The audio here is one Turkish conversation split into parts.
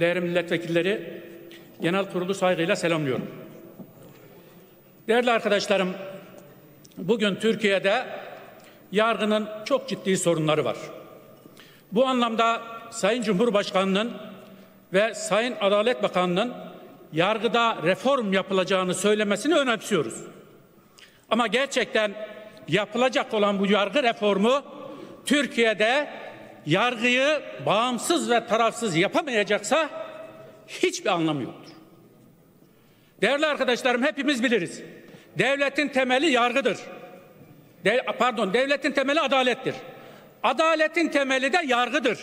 değerli milletvekilleri, genel kurulu saygıyla selamlıyorum. Değerli arkadaşlarım, bugün Türkiye'de yargının çok ciddi sorunları var. Bu anlamda Sayın Cumhurbaşkanı'nın ve Sayın Adalet Bakanı'nın yargıda reform yapılacağını söylemesini önemsiyoruz. Ama gerçekten yapılacak olan bu yargı reformu Türkiye'de yargıyı bağımsız ve tarafsız yapamayacaksa hiçbir anlamı yoktur. Değerli arkadaşlarım hepimiz biliriz. Devletin temeli yargıdır. De, pardon, devletin temeli adalettir. Adaletin temeli de yargıdır.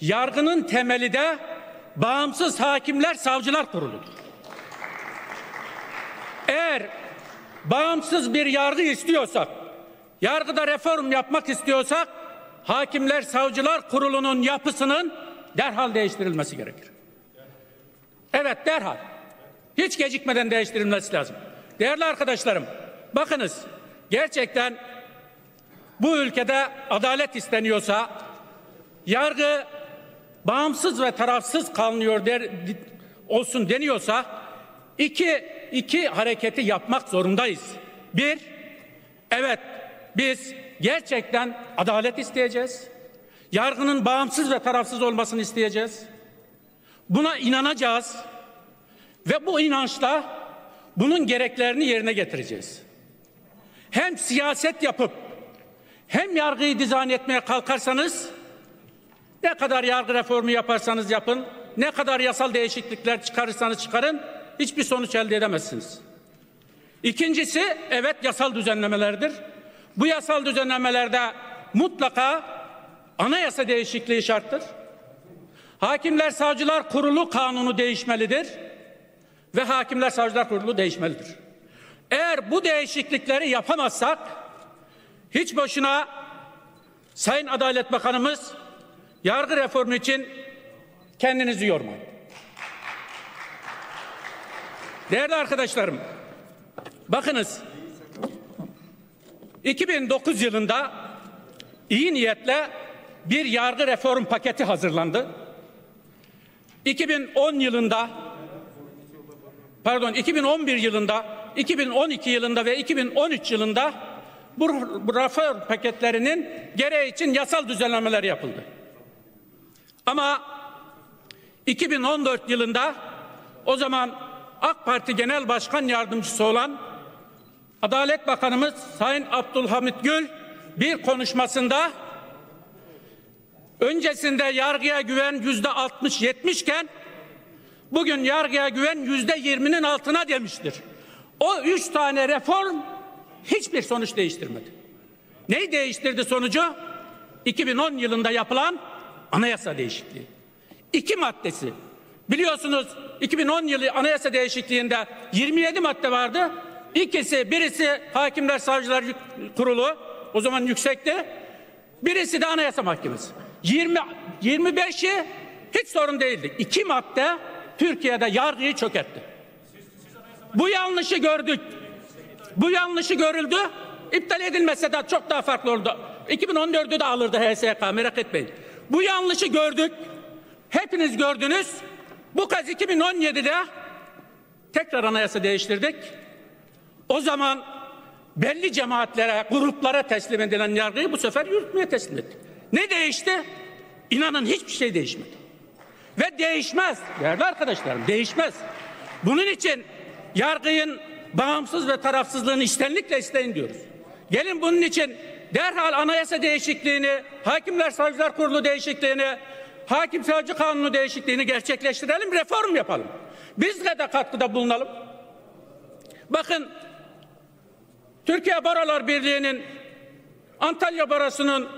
Yargının temeli de bağımsız hakimler, savcılar kuruludur. Eğer bağımsız bir yargı istiyorsak, yargıda reform yapmak istiyorsak, hakimler, savcılar kurulunun yapısının derhal değiştirilmesi gerekir. Evet derhal. Hiç gecikmeden değiştirilmesi lazım. Değerli arkadaşlarım, bakınız gerçekten bu ülkede adalet isteniyorsa, yargı bağımsız ve tarafsız kalınıyor der, olsun deniyorsa, iki, iki hareketi yapmak zorundayız. Bir, evet biz gerçekten adalet isteyeceğiz. Yargının bağımsız ve tarafsız olmasını isteyeceğiz. Buna inanacağız. Ve bu inançla bunun gereklerini yerine getireceğiz. Hem siyaset yapıp hem yargıyı dizayn etmeye kalkarsanız ne kadar yargı reformu yaparsanız yapın, ne kadar yasal değişiklikler çıkarırsanız çıkarın hiçbir sonuç elde edemezsiniz. İkincisi evet yasal düzenlemelerdir. Bu yasal düzenlemelerde mutlaka anayasa değişikliği şarttır. Hakimler Savcılar Kurulu kanunu değişmelidir ve Hakimler Savcılar Kurulu değişmelidir. Eğer bu değişiklikleri yapamazsak hiç boşuna Sayın Adalet Bakanımız yargı reformu için kendinizi yormayın. Değerli arkadaşlarım, bakınız 2009 yılında iyi niyetle bir yargı reform paketi hazırlandı. 2010 yılında pardon 2011 yılında, 2012 yılında ve 2013 yılında bu, reform paketlerinin gereği için yasal düzenlemeler yapıldı. Ama 2014 yılında o zaman AK Parti Genel Başkan Yardımcısı olan Adalet Bakanımız Sayın Abdülhamit Gül bir konuşmasında öncesinde yargıya güven yüzde 60-70 iken bugün yargıya güven yüzde yirminin altına demiştir. O üç tane reform hiçbir sonuç değiştirmedi. Neyi değiştirdi sonucu? 2010 yılında yapılan anayasa değişikliği. İki maddesi. Biliyorsunuz 2010 yılı anayasa değişikliğinde 27 madde vardı. İkisi birisi Hakimler Savcılar Kurulu o zaman yüksekti. Birisi de Anayasa Mahkemesi. 20 25'i hiç sorun değildi. İki madde Türkiye'de yargıyı çökertti. Bu yanlışı gördük. Bu yanlışı görüldü. İptal edilmese de çok daha farklı oldu. 2014'ü de alırdı HSK merak etmeyin. Bu yanlışı gördük. Hepiniz gördünüz. Bu kez 2017'de tekrar anayasa değiştirdik. O zaman belli cemaatlere, gruplara teslim edilen yargıyı bu sefer yürütmeye teslim ettik. Ne değişti? İnanın hiçbir şey değişmedi. Ve değişmez. Değerli arkadaşlarım değişmez. Bunun için yargının bağımsız ve tarafsızlığını iştenlikle isteyin diyoruz. Gelin bunun için derhal anayasa değişikliğini, hakimler savcılar kurulu değişikliğini, hakim savcı kanunu değişikliğini gerçekleştirelim, reform yapalım. Biz de katkıda bulunalım. Bakın Türkiye Barolar Birliği'nin Antalya Barosu'nun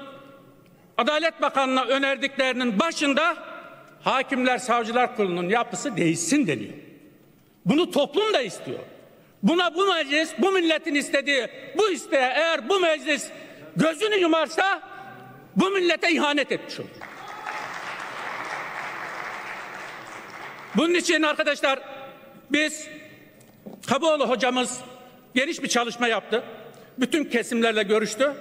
Adalet Bakanı'na önerdiklerinin başında Hakimler Savcılar Kurulu'nun yapısı değişsin deniyor. Bunu toplum da istiyor. Buna bu meclis, bu milletin istediği bu isteğe eğer bu meclis gözünü yumarsa bu millete ihanet etmiş olur. Bunun için arkadaşlar biz Kaboğlu hocamız geniş bir çalışma yaptı. Bütün kesimlerle görüştü.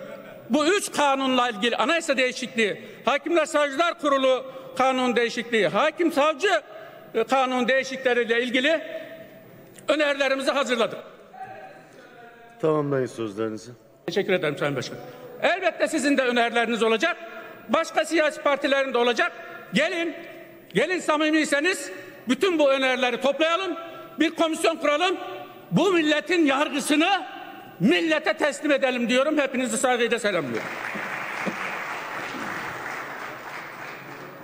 Bu üç kanunla ilgili anayasa değişikliği, Hakimler Savcılar Kurulu kanun değişikliği, hakim savcı e, kanun değişiklikleriyle ilgili önerilerimizi hazırladık. Tamamlayın sözlerinizi. Teşekkür ederim Sayın Başkan. Elbette sizin de önerileriniz olacak. Başka siyasi partilerin de olacak. Gelin, gelin samimiyseniz bütün bu önerileri toplayalım. Bir komisyon kuralım. Bu milletin yargısını millete teslim edelim diyorum. Hepinizi saygıyla selamlıyorum.